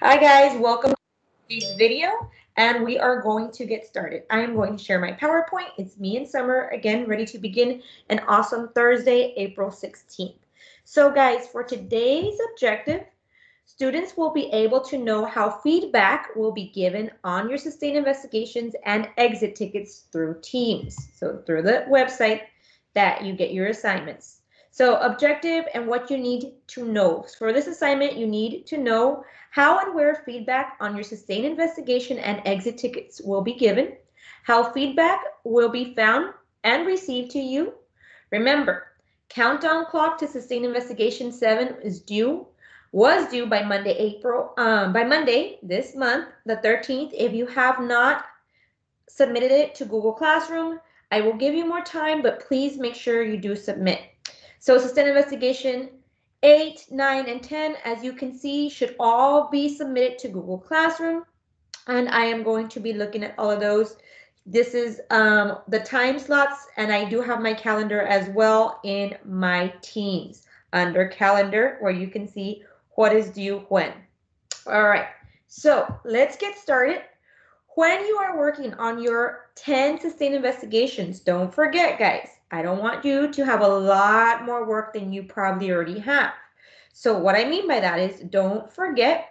Hi guys, welcome to today's video and we are going to get started. I am going to share my PowerPoint. It's me and Summer again, ready to begin an awesome Thursday, April 16th. So guys, for today's objective, students will be able to know how feedback will be given on your sustained investigations and exit tickets through Teams. So through the website that you get your assignments. So objective and what you need to know. For this assignment, you need to know how and where feedback on your sustained investigation and exit tickets will be given, how feedback will be found and received to you. Remember, countdown clock to sustained investigation 7 is due was due by Monday, April, um, by Monday this month, the 13th. If you have not submitted it to Google Classroom, I will give you more time, but please make sure you do submit. So sustained investigation 8, 9, and 10, as you can see, should all be submitted to Google Classroom. And I am going to be looking at all of those. This is um, the time slots, and I do have my calendar as well in my Teams under calendar, where you can see what is due when. All right, so let's get started. When you are working on your 10 sustained investigations, don't forget, guys, I don't want you to have a lot more work than you probably already have. So what I mean by that is don't forget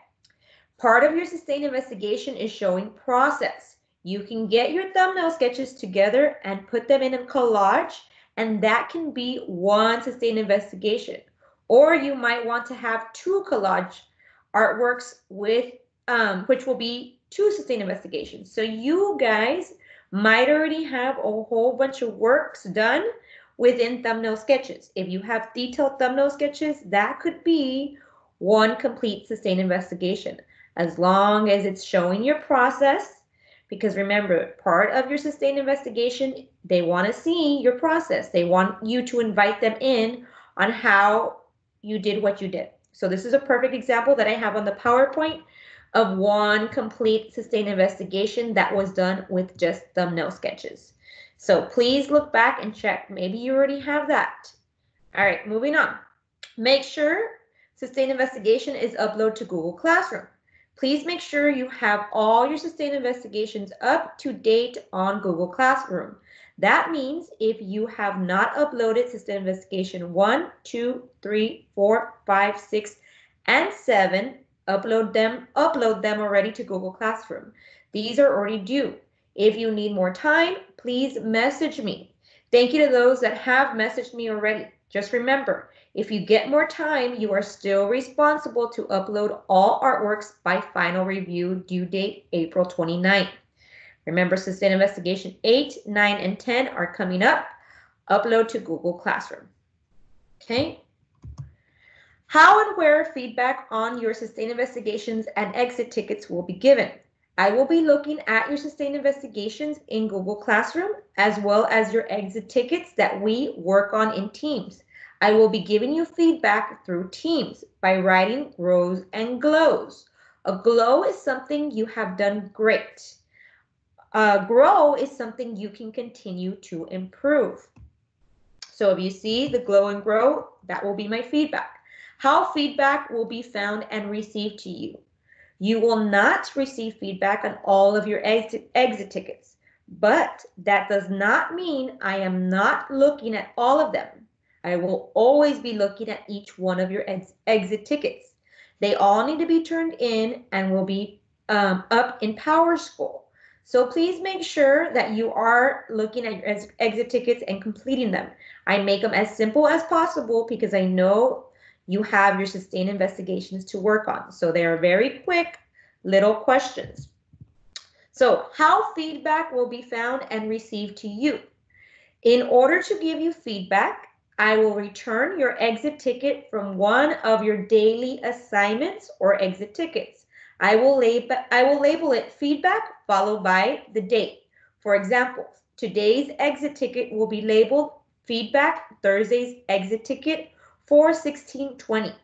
part of your sustained investigation is showing process. You can get your thumbnail sketches together and put them in a collage and that can be one sustained investigation. Or you might want to have two collage artworks with um, which will be two sustained investigations. So you guys might already have a whole bunch of works done within thumbnail sketches. If you have detailed thumbnail sketches, that could be one complete sustained investigation, as long as it's showing your process. Because remember, part of your sustained investigation, they want to see your process. They want you to invite them in on how you did what you did. So this is a perfect example that I have on the PowerPoint of one complete sustained investigation that was done with just thumbnail sketches. So please look back and check. Maybe you already have that. All right, moving on. Make sure sustained investigation is uploaded to Google Classroom. Please make sure you have all your sustained investigations up to date on Google Classroom. That means if you have not uploaded sustained investigation 1, 2, 3, 4, 5, 6, and 7, upload them, upload them already to Google Classroom. These are already due. If you need more time, please message me. Thank you to those that have messaged me already. Just remember, if you get more time, you are still responsible to upload all artworks by final review due date April 29th. Remember, Sustained Investigation 8, 9, and 10 are coming up. Upload to Google Classroom. Okay. How and where feedback on your sustained investigations and exit tickets will be given. I will be looking at your sustained investigations in Google Classroom as well as your exit tickets that we work on in Teams. I will be giving you feedback through Teams by writing grows and glows. A glow is something you have done great. A grow is something you can continue to improve. So if you see the glow and grow, that will be my feedback how feedback will be found and received to you. You will not receive feedback on all of your exit, exit tickets, but that does not mean I am not looking at all of them. I will always be looking at each one of your ex exit tickets. They all need to be turned in and will be um, up in PowerSchool. So please make sure that you are looking at your exit tickets and completing them. I make them as simple as possible because I know you have your sustained investigations to work on. So they are very quick little questions. So how feedback will be found and received to you. In order to give you feedback, I will return your exit ticket from one of your daily assignments or exit tickets. I will, label, I will label it feedback followed by the date. For example, today's exit ticket will be labeled feedback, Thursday's exit ticket 41620.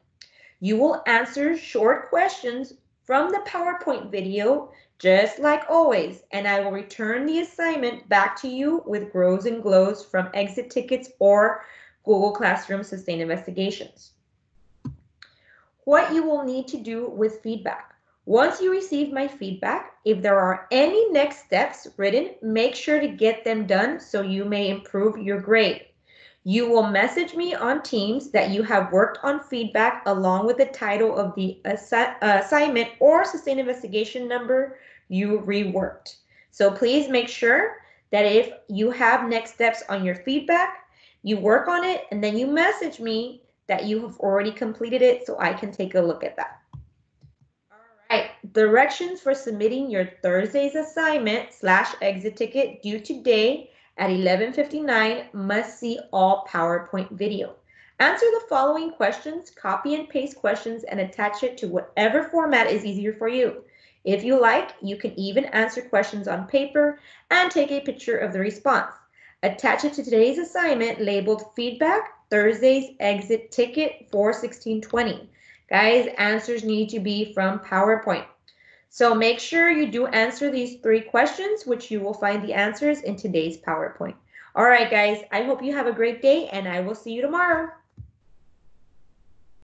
You will answer short questions from the PowerPoint video, just like always, and I will return the assignment back to you with grows and glows from exit tickets or Google Classroom Sustained Investigations. What you will need to do with feedback. Once you receive my feedback, if there are any next steps written, make sure to get them done so you may improve your grade. You will message me on Teams that you have worked on feedback along with the title of the assi assignment or sustained investigation number you reworked. So please make sure that if you have next steps on your feedback, you work on it and then you message me that you have already completed it so I can take a look at that. All right, directions for submitting your Thursday's assignment slash exit ticket due today at 11.59 must see all PowerPoint video. Answer the following questions, copy and paste questions, and attach it to whatever format is easier for you. If you like, you can even answer questions on paper and take a picture of the response. Attach it to today's assignment labeled Feedback Thursday's Exit Ticket for 1620. Guys, answers need to be from PowerPoint. So make sure you do answer these three questions, which you will find the answers in today's PowerPoint. All right, guys, I hope you have a great day and I will see you tomorrow.